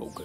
僕。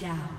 Down.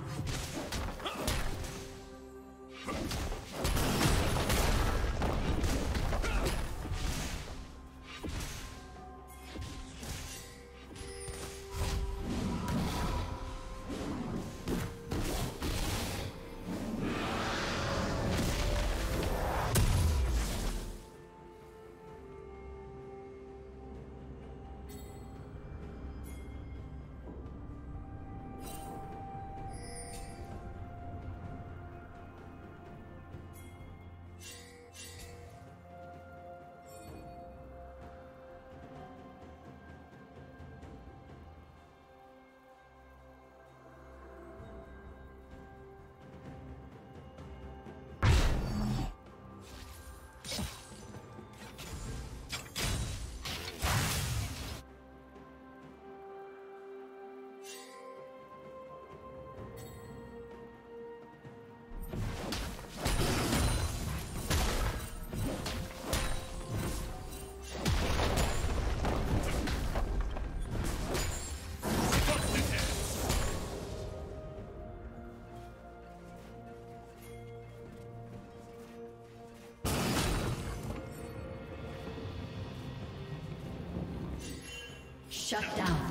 Shut down.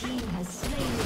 Team has slain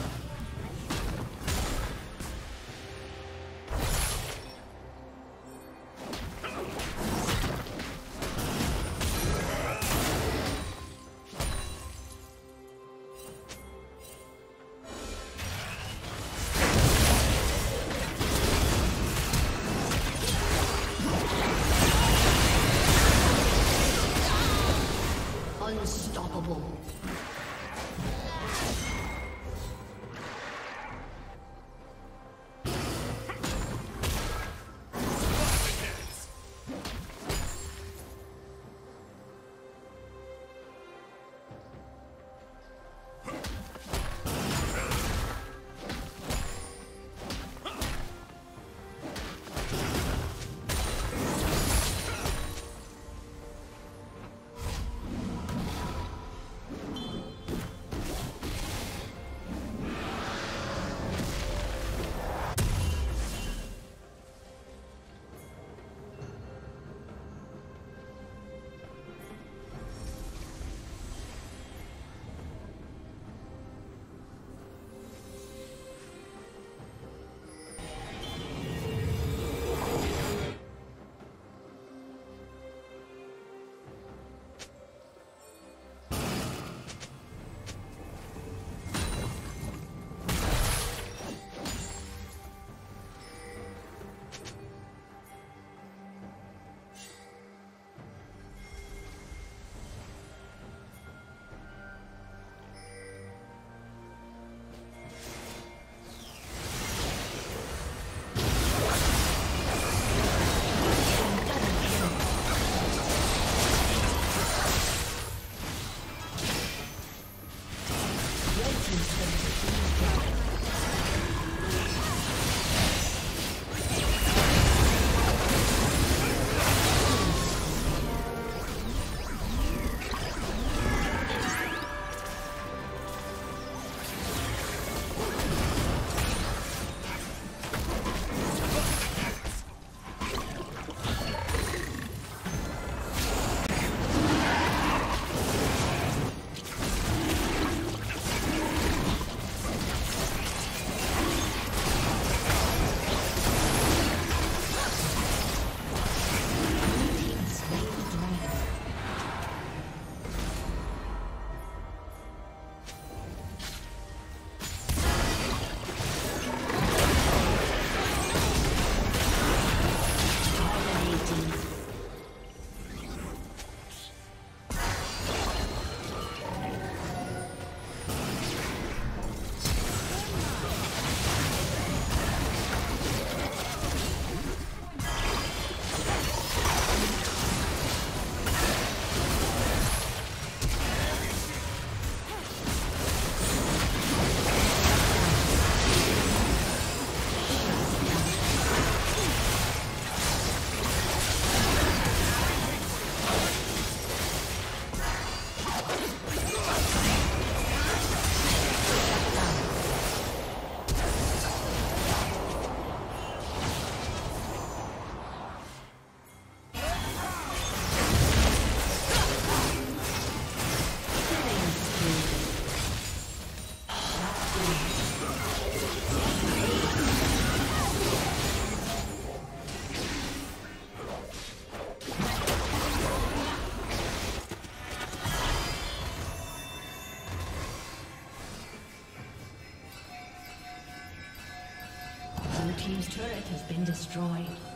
Destroyed.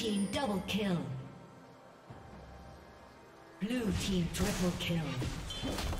Team double kill. Blue team triple kill.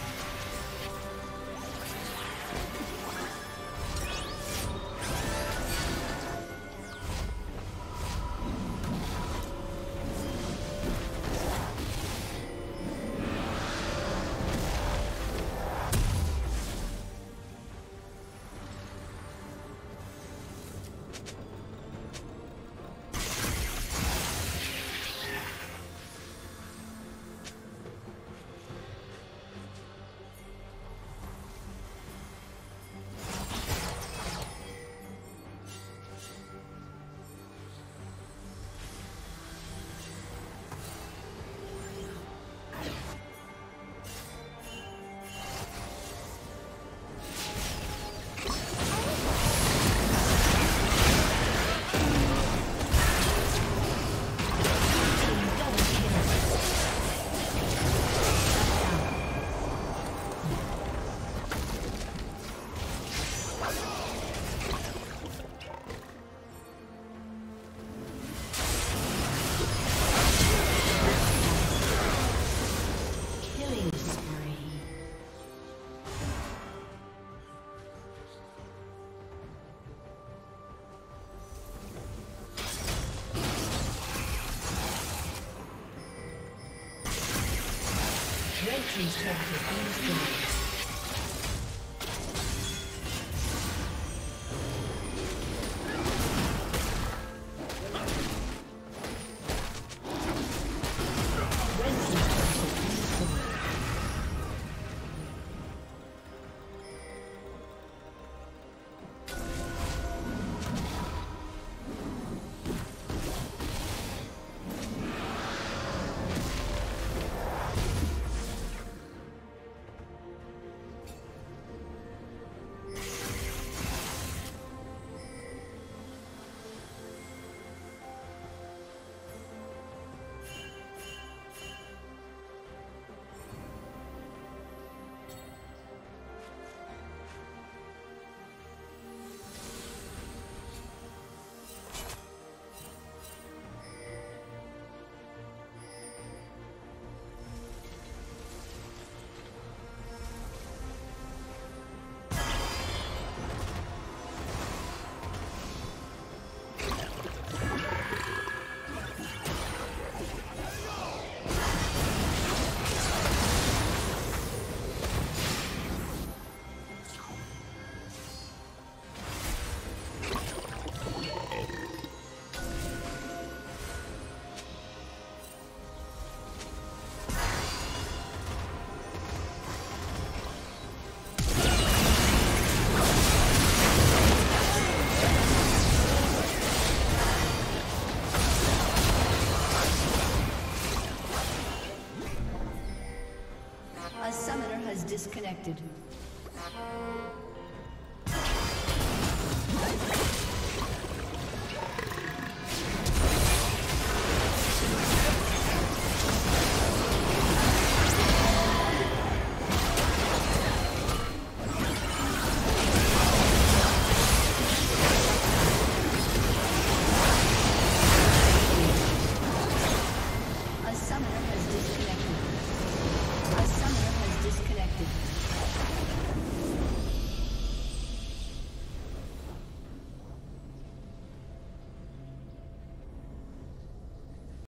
Team's turret has disconnected.